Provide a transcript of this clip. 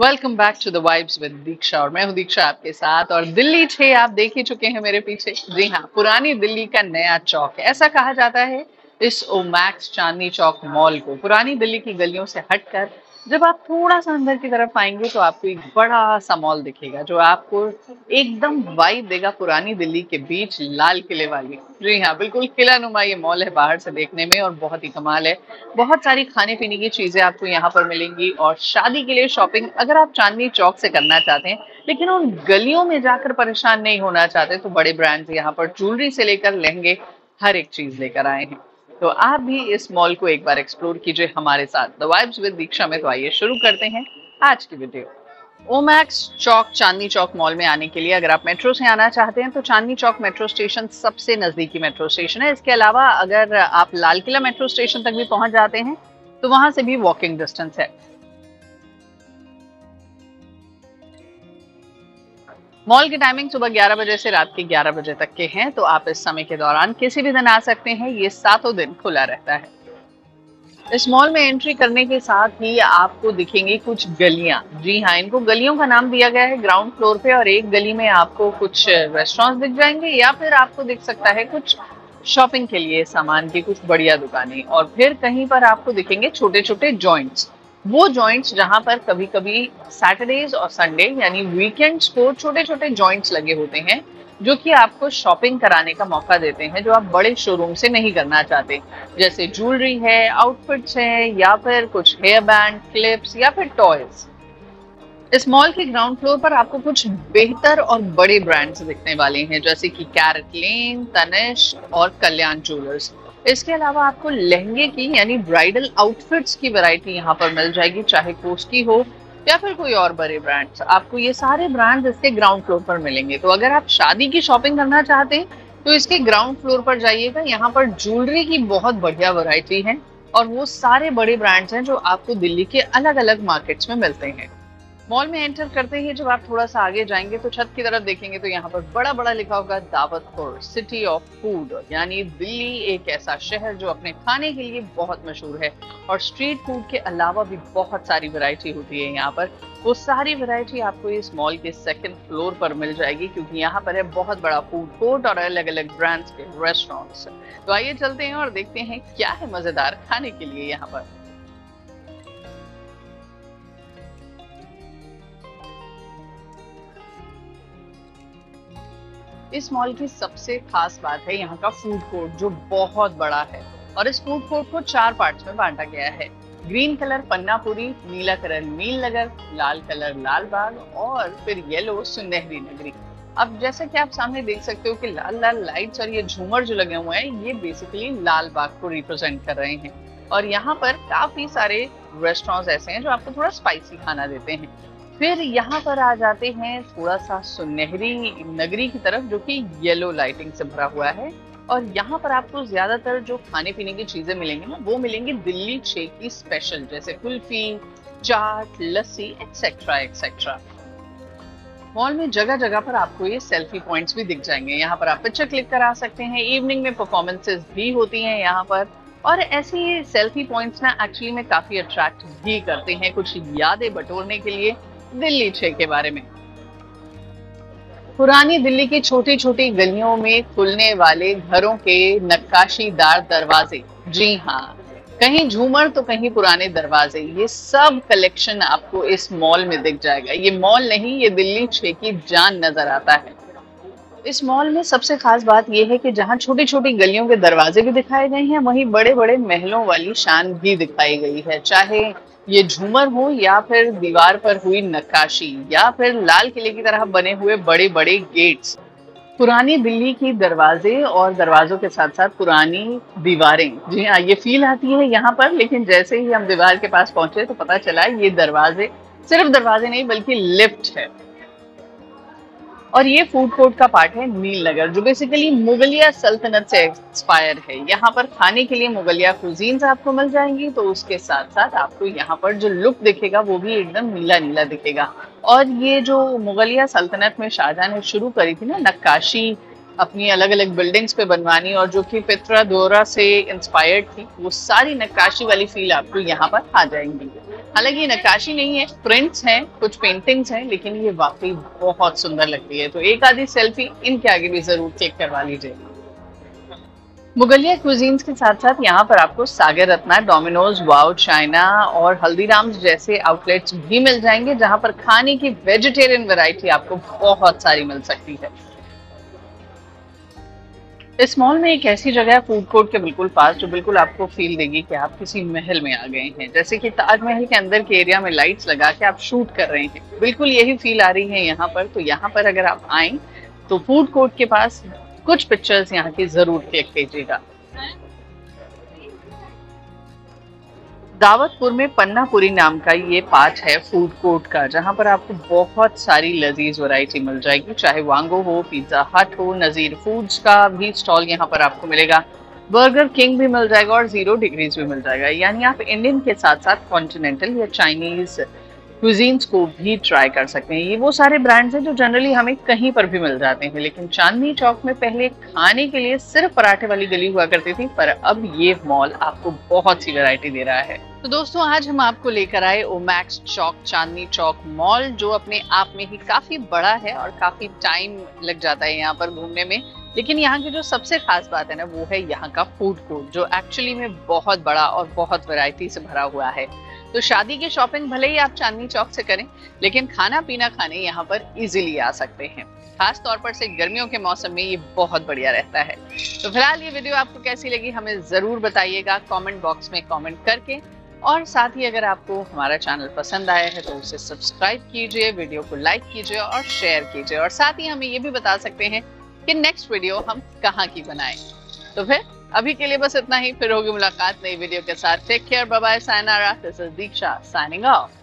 Welcome back to the vibes with Diksha और मैं हूँ दीक्षा आपके साथ, और दिल्ली छे, आप देख ही चुके हैं मेरे पीछे। जी हाँ पुरानी दिल्ली का नया चौक है। ऐसा कहा जाता है इस ओमैक्स चांदनी चौक मॉल को। पुरानी दिल्ली की गलियों से हटकर जब आप थोड़ा सा अंदर की तरफ़ आएँगे तो आपको एक बड़ा सा मॉल दिखेगा, जो आपको एकदम वाइब देगा पुरानी दिल्ली के बीच लाल किले वाली। जी हाँ बिल्कुल किला नुमा ये मॉल है बाहर से देखने में और बहुत ही कमाल है। बहुत सारी खाने पीने की चीज़ें आपको यहाँ पर मिलेंगी और शादी के लिए शॉपिंग अगर आप चांदनी चौक से करना चाहते हैं, लेकिन उन गलियों में जाकर परेशान नहीं होना चाहते तो बड़े ब्रांड्स यहाँ पर ज्वेलरी से लेकर लहंगे हर एक चीज़ लेकर आए हैं। तो आप भी इस मॉल को एक बार एक्सप्लोर कीजिए हमारे साथ। द वाइब्स विद दीक्षा में तो आइए, शुरू करते हैं आज की video Omaxe Chowk, Chandni Chowk mall में आने के लिए अगर आप मेट्रो से आना चाहते हैं तो चांदनी चौक मेट्रो स्टेशन सबसे नजदीकी मेट्रो स्टेशन है। इसके अलावा अगर आप लाल किला मेट्रो स्टेशन तक भी पहुँच जाते हैं तो वहाँ से भी वॉकिंग डिस्टेंस है। मॉल की टाइमिंग सुबह 11 बजे से रात के 11 बजे तक के हैं तो आप इस समय के दौरान किसी भी दिन आ सकते हैं। ये सातों दिन खुला रहता है। इस मॉल में एंट्री करने के साथ ही आपको दिखेंगी कुछ गलियाँ। जी हाँ इनको गलियों का नाम दिया गया है ग्राउंड फ्लोर पे, और एक गली में आपको कुछ रेस्टोरेंट दिख जाएँगे, या फिर आपको दिख सकता है कुछ शॉपिंग के लिए सामान की कुछ बढ़िया दुकानें। और फिर कहीं पर आपको दिखेंगे छोटे छोटे जॉइंट्स वो जॉइंट्स जहाँ पर कभी कभी सैटरडेज और संडे यानी वीकेंड्स को छोटे छोटे जॉइंट्स लगे होते हैं, जो कि आपको शॉपिंग कराने का मौका देते हैं, जो आप बड़े शोरूम से नहीं करना चाहते। जैसे ज्वेलरी है आउटफिट्स है, या फिर कुछ हेयर बैंड क्लिप्स या फिर टॉयज इस मॉल के ग्राउंड फ्लोर पर आपको कुछ बेहतर और बड़े ब्रांड्स दिखने वाले हैं, जैसे कि कैरेट लेन तनिष और कल्याण ज्वेलर्स इसके अलावा आपको लहंगे की, यानी ब्राइडल आउटफिट्स की वैरायटी यहाँ पर मिल जाएगी, चाहे कोस की हो या फिर कोई और बड़े ब्रांड्स आपको ये सारे ब्रांड्स इसके ग्राउंड फ्लोर पर मिलेंगे। तो अगर आप शादी की शॉपिंग करना चाहते हैं तो इसके ग्राउंड फ्लोर पर जाइएगा। यहाँ पर ज्वेलरी की बहुत बढ़िया वैरायटी है और वो सारे बड़े ब्रांड्स हैं जो आपको दिल्ली के अलग अलग मार्केट्स में मिलते हैं। मॉल में एंटर करते ही जब आप थोड़ा सा आगे जाएँगे तो छत की तरफ़ देखेंगे तो यहाँ पर बड़ा बड़ा लिखा होगा दावतपुर सिटी ऑफ़ फ़ूड यानी दिल्ली एक ऐसा शहर जो अपने खाने के लिए बहुत मशहूर है। और स्ट्रीट फ़ूड के अलावा भी बहुत सारी वैरायटी होती है यहाँ पर। वो सारी वैरायटी आपको इस मॉल के सेकंड फ्लोर पर मिल जाएगी क्योंकि यहाँ पर है बहुत बड़ा फ़ूड कोर्ट और अलग अलग ब्रांड्स के रेस्टोरेंट्स तो आइए चलते हैं और देखते हैं क्या है मज़ेदार खाने के लिए यहाँ पर। इस मॉल की सबसे खास बात है यहाँ का फ़ूड कोर्ट जो बहुत बड़ा है। और इस फ़ूड कोर्ट को चार पार्ट्स में बांटा गया है। ग्रीन कलर पन्नापुरी नीला कलर नील नगर, लाल कलर लाल बाग, और फिर येलो सुनहरी नगरी। अब जैसा कि आप सामने देख सकते हो कि लाल लाल लाइट्स और ये झूमर जो लगे हुए हैं, ये बेसिकली लाल बाग को रिप्रेजेंट कर रहे हैं। और यहाँ पर काफ़ी सारे रेस्टोरेंट्स ऐसे हैं जो आपको थोड़ा स्पाइसी खाना देते हैं। फिर यहाँ पर आ जाते हैं थोड़ा सा सुनहरी नगरी की तरफ़, जो कि येलो लाइटिंग से भरा हुआ है। और यहाँ पर आपको ज़्यादातर जो खाने पीने की चीज़ें मिलेंगी ना, वो मिलेंगी दिल्ली छे की स्पेशल जैसे kulfi, chaat, lassi etcetera etcetera mall में जगह जगह पर आपको ये सेल्फी पॉइंट्स भी दिख जाएँगे। यहाँ पर आप पिक्चर क्लिक करा सकते हैं। इवनिंग में परफॉर्मेंसेस भी होती हैं यहाँ पर। और ऐसे सेल्फी पॉइंट्स ना एक्चुअली में काफ़ी अट्रैक्ट भी करते हैं कुछ यादें बटोरने के लिए। दिल्ली छे के बारे में। पुरानी दिल्ली की छोटी छोटी गलियों में खुलने वाले घरों के नक्काशीदार दरवाजे। जी हाँ कहीं झूमर तो कहीं पुराने दरवाजे। ये सब कलेक्शन आपको इस मॉल में दिख जाएगा। ये मॉल नहीं, ये दिल्ली छे की जान नज़र आता है। इस मॉल में सबसे खास बात यह है कि जहाँ छोटी छोटी गलियों के दरवाजे भी दिखाए गए हैं, वहीं बड़े बड़े महलों वाली शान भी दिखाई गई है। चाहे ये झूमर हो या फिर दीवार पर हुई नक्काशी या फिर लाल किले की तरह बने हुए बड़े बड़े गेट्स, पुरानी दिल्ली की दरवाजे और दरवाजों के साथ साथ पुरानी दीवारें। जी हाँ ये फील आती है यहाँ पर, लेकिन जैसे ही हम दीवार के पास पहुँचे तो पता चला ये दरवाजे सिर्फ़ दरवाजे नहीं बल्कि लिफ्ट है। और ये फ़ूड कोर्ट का पार्ट है नील नगर जो बेसिकली मुगलिया सल्तनत से एक्सपायर है। यहाँ पर खाने के लिए मुगलिया कुजीन्स आपको मिल जाएँगी तो उसके साथ साथ आपको यहाँ पर जो लुक दिखेगा, वो भी एकदम नीला नीला दिखेगा। और ये जो मुगलिया सल्तनत में शाहजहां ने शुरू करी थी ना, नक्काशी, अपनी अलग अलग बिल्डिंग्स पे बनवानी और जो कि पित्रा दोरा से इंस्पायर्ड थी, वो सारी नक्काशी वाली फील आपको यहाँ पर आ जाएँगी। हालाँकि ये नक्काशी नहीं है प्रिंट्स हैं, कुछ पेंटिंग्स हैं, लेकिन ये वाकई बहुत सुंदर लगती है। तो एक आधी सेल्फी इनके आगे भी ज़रूर चेक करवा लीजिए। मुगलिया क्विजीन्स के साथ साथ यहाँ पर आपको Sagar Ratna Domino's wow China और हल्दीराम्स जैसे आउटलेट्स भी मिल जाएँगे, जहाँ पर खाने की वेजिटेरियन वैरायटी आपको बहुत सारी मिल सकती है। इस मॉल में एक ऐसी जगह है फ़ूड कोर्ट के बिल्कुल पास, जो बिल्कुल आपको फील देगी कि आप किसी महल में आ गए हैं। जैसे कि ताजमहल के अंदर के एरिया में लाइट्स लगा के आप शूट कर रहे हैं। बिल्कुल यही फील आ रही है यहाँ पर। तो यहाँ पर अगर आप आए तो फ़ूड कोर्ट के पास कुछ पिक्चर्स यहाँ की ज़रूर क्लिक कीजिएगा। दावतपुर में पन्नापुरी नाम का ये पार्ट है फ़ूड कोर्ट का, जहाँ पर आपको बहुत सारी लजीज वैरायटी मिल जाएगी, चाहे वांगो हो पिज्जा हट हो, नजीर फूड्स का भी स्टॉल यहाँ पर आपको मिलेगा। बर्गर किंग भी मिल जाएगा और ज़ीरो डिग्रीज भी मिल जाएगा। यानी आप इंडियन के साथ साथ कॉन्टिनेंटल या चाइनीज़ क्विजीन्स को भी ट्राई कर सकते हैं। ये वो सारे ब्रांड्स हैं जो जनरली हमें कहीं पर भी मिल जाते हैं। लेकिन चांदनी चौक में पहले खाने के लिए सिर्फ़ पराठे वाली गली हुआ करती थी, पर अब ये मॉल आपको बहुत सी वैरायटी दे रहा है। तो दोस्तों, आज हम आपको लेकर आए ओमैक्स चौक, चांदनी चौक मॉल, जो अपने आप में ही काफ़ी बड़ा है और काफ़ी टाइम लग जाता है यहाँ पर घूमने में। लेकिन यहाँ की जो सबसे खास बात है ना, वो है यहाँ का फ़ूड कोर्ट जो एक्चुअली में बहुत बड़ा और बहुत वैरायटी से भरा हुआ है। तो शादी की शॉपिंग भले ही आप चांदनी चौक से करें, लेकिन खाना पीना खाने यहाँ पर इजीली आ सकते हैं। खास तौर पर से गर्मियों के मौसम में ये बहुत बढ़िया रहता है। तो फ़िलहाल ये वीडियो आपको कैसी लगी हमें ज़रूर बताइएगा कमेंट बॉक्स में कमेंट करके। और साथ ही अगर आपको हमारा चैनल पसंद आया है तो उसे सब्सक्राइब कीजिए वीडियो को लाइक कीजिए और शेयर कीजिए। और साथ ही हमें ये भी बता सकते हैं कि नेक्स्ट वीडियो हम कहाँ की बनाएँ। तो फिर अभी के लिए बस इतना ही। फिर होगी मुलाकात नई वीडियो के साथ। Take care bye sayonara Diksha signing off